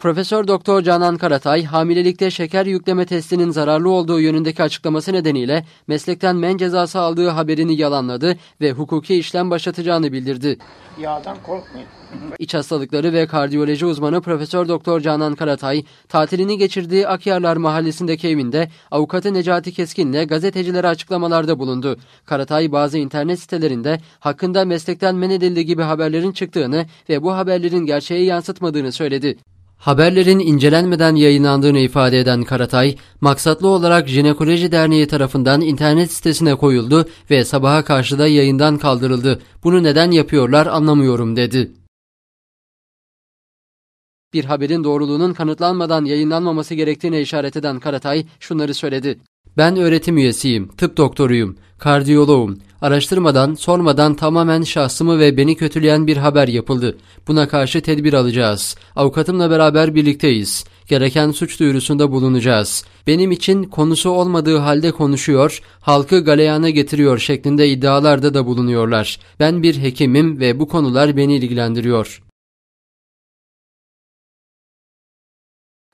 Profesör Doktor Canan Karatay, hamilelikte şeker yükleme testinin zararlı olduğu yönündeki açıklaması nedeniyle meslekten men cezası aldığı haberini yalanladı ve hukuki işlem başlatacağını bildirdi. Yağdan korkmayın. İç hastalıkları ve kardiyoloji uzmanı Profesör Doktor Canan Karatay, tatilini geçirdiği Akyarlar mahallesindeki evinde avukatı Necati Keskin'le gazetecilere açıklamalarda bulundu. Karatay bazı internet sitelerinde hakkında meslekten men edildiği gibi haberlerin çıktığını ve bu haberlerin gerçeği yansıtmadığını söyledi. Haberlerin incelenmeden yayınlandığını ifade eden Karatay, maksatlı olarak Jinekoloji Derneği tarafından internet sitesine koyuldu ve sabaha karşı da yayından kaldırıldı. Bunu neden yapıyorlar anlamıyorum dedi. Bir haberin doğruluğunun kanıtlanmadan yayınlanmaması gerektiğine işaret eden Karatay şunları söyledi. Ben öğretim üyesiyim, tıp doktoruyum, kardiyoloğum. Araştırmadan, sormadan tamamen şahsımı ve beni kötüleyen bir haber yapıldı. Buna karşı tedbir alacağız. Avukatımla beraber birlikteyiz. Gereken suç duyurusunda bulunacağız. Benim için konusu olmadığı halde konuşuyor, halkı galeyana getiriyor şeklinde iddialarda da bulunuyorlar. Ben bir hekimim ve bu konular beni ilgilendiriyor.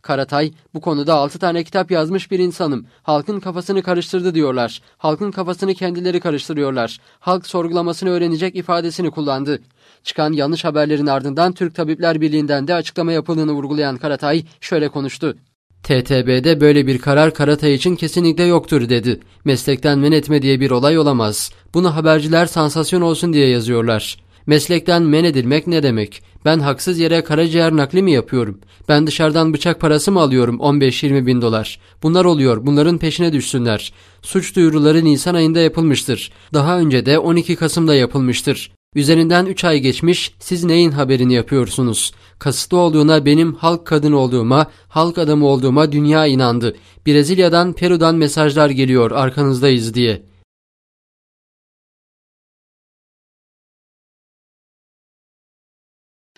Karatay, bu konuda 6 tane kitap yazmış bir insanım. Halkın kafasını karıştırdı diyorlar. Halkın kafasını kendileri karıştırıyorlar. Halk sorgulamasını öğrenecek ifadesini kullandı. Çıkan yanlış haberlerin ardından Türk Tabipler Birliği'nden de açıklama yapıldığını vurgulayan Karatay şöyle konuştu. TTB'de böyle bir karar Karatay için kesinlikle yoktur dedi. Meslekten men etme diye bir olay olamaz. Bunu haberciler sansasyon olsun diye yazıyorlar. Meslekten men edilmek ne demek? Ben haksız yere karaciğer nakli mi yapıyorum? Ben dışarıdan bıçak parası mı alıyorum 15-20 bin dolar? Bunlar oluyor. Bunların peşine düşsünler. Suç duyuruları Nisan ayında yapılmıştır. Daha önce de 12 Kasım'da yapılmıştır. Üzerinden 3 ay geçmiş, siz neyin haberini yapıyorsunuz? Kasıtlı olduğuna benim halk kadın olduğuma, halk adamı olduğuma dünya inandı. Brezilya'dan, Peru'dan mesajlar geliyor arkanızdayız diye.''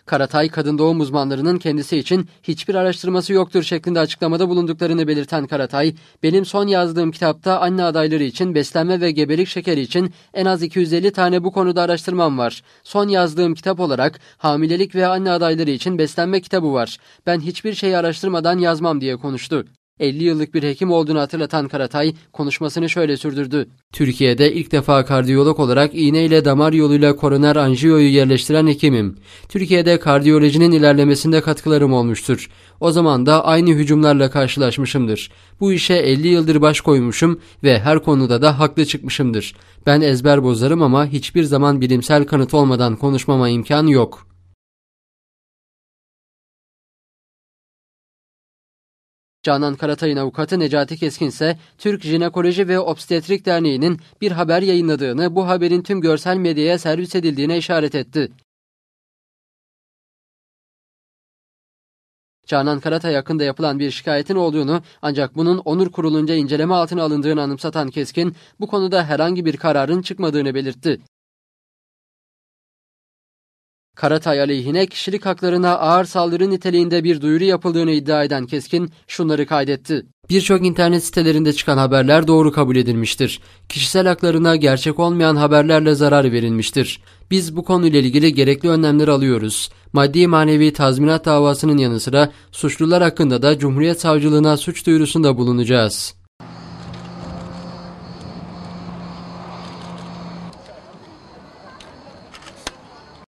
Karatay kadın doğum uzmanlarının kendisi için hiçbir araştırması yoktur şeklinde açıklamada bulunduklarını belirten Karatay, benim son yazdığım kitapta anne adayları için beslenme ve gebelik şekeri için en az 250 tane bu konuda araştırmam var. Son yazdığım kitap olarak hamilelik ve anne adayları için beslenme kitabı var. Ben hiçbir şeyi araştırmadan yazmam diye konuştu. 50 yıllık bir hekim olduğunu hatırlatan Karatay konuşmasını şöyle sürdürdü. Türkiye'de ilk defa kardiyolog olarak iğne ile damar yoluyla koroner anjiyoyu yerleştiren hekimim. Türkiye'de kardiyolojinin ilerlemesinde katkılarım olmuştur. O zaman da aynı hücumlarla karşılaşmışımdır. Bu işe 50 yıldır baş koymuşum ve her konuda da haklı çıkmışımdır. Ben ezber bozarım ama hiçbir zaman bilimsel kanıt olmadan konuşmama imkan yok.'' Canan Karatay'ın avukatı Necati Keskin ise Türk Jinekoloji ve Obstetrik Derneği'nin bir haber yayınladığını, bu haberin tüm görsel medyaya servis edildiğine işaret etti. Canan Karatay hakkında yapılan bir şikayetin olduğunu ancak bunun onur kurulunca inceleme altına alındığını anımsatan Keskin bu konuda herhangi bir kararın çıkmadığını belirtti. Karatay aleyhine kişilik haklarına ağır saldırı niteliğinde bir duyuru yapıldığını iddia eden Keskin şunları kaydetti. Birçok internet sitelerinde çıkan haberler doğru kabul edilmiştir. Kişisel haklarına gerçek olmayan haberlerle zarar verilmiştir. Biz bu konuyla ilgili gerekli önlemler alıyoruz. Maddi manevi tazminat davasının yanı sıra suçlular hakkında da Cumhuriyet Savcılığına suç duyurusunda bulunacağız.